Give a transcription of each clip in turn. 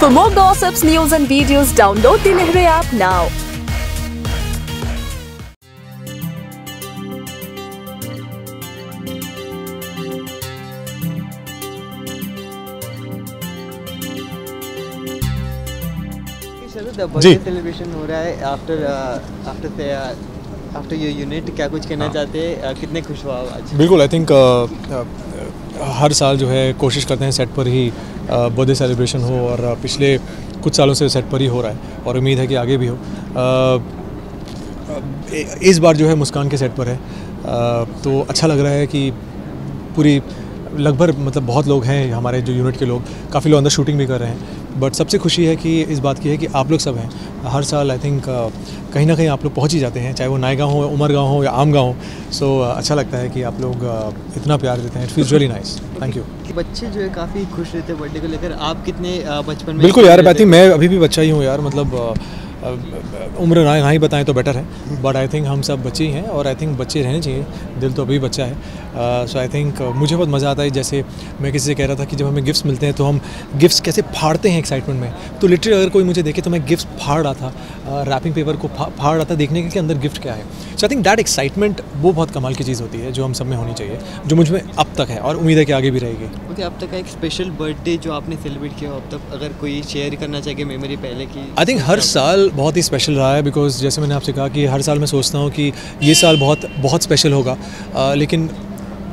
For more gossips, news, and videos, download the Nehru app now. Birthday celebration हो रहा है after after after your unit क्या कुछ कहना चाहते हैं? Uh, कितने खुश हुआ आज? बिल्कुल आई थिंक हर साल जो है कोशिश करते हैं सेट पर ही बर्थडे सेलिब्रेशन हो और पिछले कुछ सालों से सेट पर ही हो रहा है और उम्मीद है कि आगे भी हो। इस बार जो है मुस्कान के सेट पर है। तो अच्छा लग रहा है कि पूरी लगभग मतलब बहुत लोग हैं, हमारे जो यूनिट के लोग, काफ़ी लोग अंदर शूटिंग भी कर रहे हैं। बट सबसे खुशी है कि इस बात की है कि आप लोग सब हैं। हर साल आई थिंक कहीं ना कहीं आप लोग पहुँच ही जाते हैं चाहे वो नायगा हो उमर गाँव हो या आम गाँव। हो सो अच्छा लगता है कि आप लोग इतना प्यार देते हैं। It feels really nice thank you बच्चे जो है काफ़ी खुश रहते हैं बर्थडे को लेकर। आप कितने बचपन में बिल्कुल यार आई थिंक मैं अभी भी बच्चा ही हूँ यार मतलब उम्र ना ना ही बताएँ तो बेटर है बट आई थिंक हम सब बच्चे ही हैं और आई थिंक बच्चे रहने चाहिए दिल तो अभी बच्चा है। सो आई थिंक मुझे बहुत मज़ा आता है जैसे मैं किसी से कह रहा था कि जब हमें गिफ्ट्स मिलते हैं तो हम गिफ्ट्स कैसे फाड़ते हैं एक्साइटमेंट में। तो लिटरली अगर कोई मुझे देखे तो मैं गिफ्ट फाड़ रहा था रैपिंग पेपर को फाड़ रहा था देखने के कि अंदर गिफ्ट क्या है। So I think that excitement वो बहुत कमाल की चीज़ होती है जो हम सब में होनी चाहिए जो मुझमें अब तक है और उम्मीद है कि आगे भी रहेगी। ओके अब तक का एक स्पेशल बर्थडे जो आपने सेलिब्रेट किया अब तक अगर कोई शेयर करना चाहिए मेमोरी पहले की आई थिंक हर साल बहुत ही स्पेशल रहा है बिकॉज़ जैसे मैंने आपसे कहा कि हर साल मैं सोचता हूँ कि ये साल बहुत बहुत स्पेशल होगा। अ, लेकिन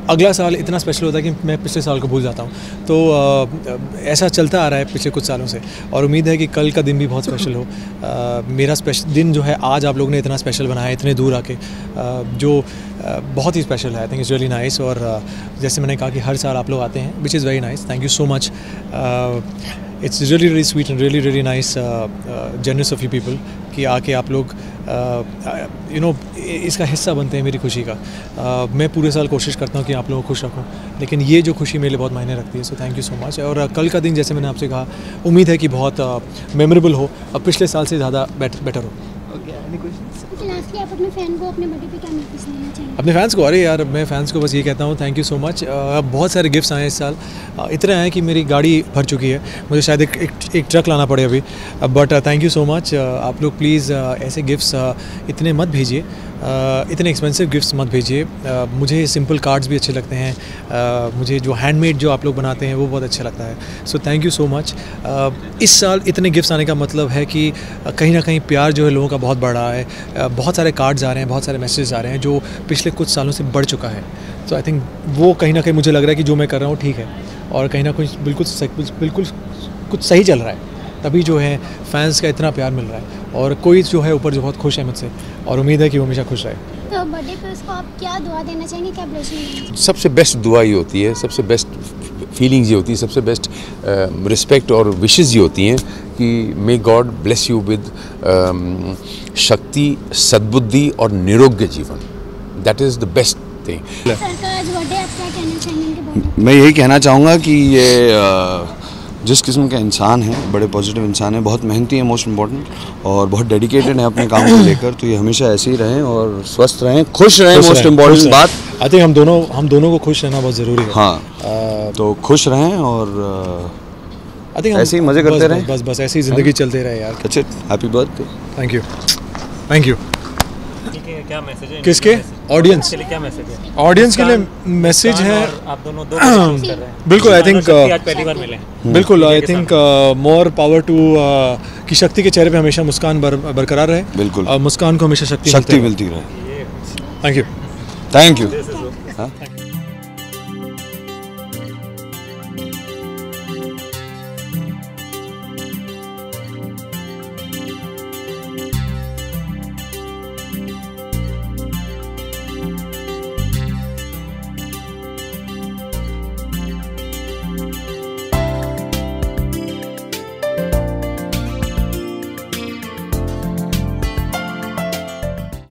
अगला साल इतना स्पेशल होता है कि मैं पिछले साल को भूल जाता हूँ। तो अ, ऐसा चलता आ रहा है पिछले कुछ सालों से और उम्मीद है कि कल का दिन भी बहुत स्पेशल हो। अ, मेरा स्पेशल दिन जो है आज आप लोगों ने इतना स्पेशल बनाया इतने दूर आके। अ, जो अ, बहुत ही स्पेशल है। I think is really nice और अ, जैसे मैंने कहा कि हर साल आप लोग आते हैं which is very nice thank you so much it's really really sweet and really really nice generous of you people कि आके आप लोग यू नो इसका हिस्सा बनते हैं मेरी खुशी का। Uh, मैं पूरे साल कोशिश करता हूँ कि आप लोगों को खुश रखूँ लेकिन ये जो खुशी मेरे लिए बहुत मायने रखती है so thank you so much और uh, कल का दिन जैसे मैंने आपसे कहा उम्मीद है कि बहुत मेमोरेबल uh, हो। और पिछले साल से ज़्यादा बेटर हो। ओके अपने फ़ैन को अपने बर्थडे पे क्या मैसेज देना चाहिए। अपने फैंस को? अरे यार मैं फैंस को बस ये कहता हूँ थैंक यू सो मच बहुत सारे गिफ्ट्स आए इस साल। इतने आए कि मेरी गाड़ी भर चुकी है। मुझे शायद एक एक, एक ट्रक लाना पड़े अभी। But thank you so much आप लोग प्लीज़ ऐसे गिफ्ट्स इतने मत भेजिए। इतने एक्सपेंसिव गिफ्ट्स मत भेजिए। मुझे सिंपल कार्ड्स भी अच्छे लगते हैं। मुझे जो हैंडमेड जो आप लोग बनाते हैं, वो बहुत अच्छा लगता है। So thank you so much इस साल इतने गिफ्ट्स आने का मतलब है कि कहीं ना कहीं प्यार जो है लोगों का बहुत बढ़ रहा है। बहुत सारे कार्ड्स आ रहे हैं, बहुत सारे मैसेज आ रहे हैं, जो पिछले कुछ सालों से बढ़ चुका है। तो आई थिंक वो कहीं ना कहीं मुझे लग रहा है कि जो मैं कर रहा हूँ, ठीक है। और कहीं ना कहीं बिल्कुल बिल्कुल कुछ सही चल रहा है। तभी जो है फैंस का इतना प्यार मिल रहा है। और कोई जो है ऊपर जो बहुत खुश है मुझसे और उम्मीद है कि वो हमेशा खुश रहे। तो बर्थडे पे उसको आप क्या दुआ देना चाहेंगे? क्या ब्लेसिंग सबसे बेस्ट दुआ ये होती है सबसे बेस्ट फीलिंग्स ये होती है सबसे बेस्ट रिस्पेक्ट और विशेज़ ये होती हैं कि may God bless you with शक्ति सद्बुद्धि और निरोग्य जीवन। That is the best thing sir का आज बर्थडे आप क्या कहना चाहेंगे इनके बर्थडे मैं? यही कहना चाहूँगा कि ये अ, जिस किस्म का इंसान है बड़े पॉजिटिव इंसान है बहुत मेहनती है मोस्ट इम्पोर्टेंट और बहुत डेडिकेटेड है अपने काम को लेकर तो ये हमेशा ऐसे ही रहें और स्वस्थ रहें खुश रहें मोस्ट इम्पोर्टेंट बात। आई थिंक हम दोनों हम दोनों को खुश रहना बहुत ज़रूरी है। हाँ तो खुश रहें और आई थिंक ऐसे ही मज़े करते रहें। बस बस ऐसे ही। ज़िंदगी चलते रहे यार। अच्छे happy birthday thank you thank you क्या मैसेज है? किसके? ऑडियंस के लिए क्या मैसेज है? ऑडियंस के लिए मैसेज है आप दोनों दो कर रहे हैं। बिल्कुल आई थिंक शक्ति पहली बार मिले बिल्कुल I think more power to कि शक्ति के चेहरे पे हमेशा मुस्कान बरकरार रहे। बिल्कुल। और मुस्कान को हमेशा शक्ति शक्ति मिलती रहे। Thank you thank you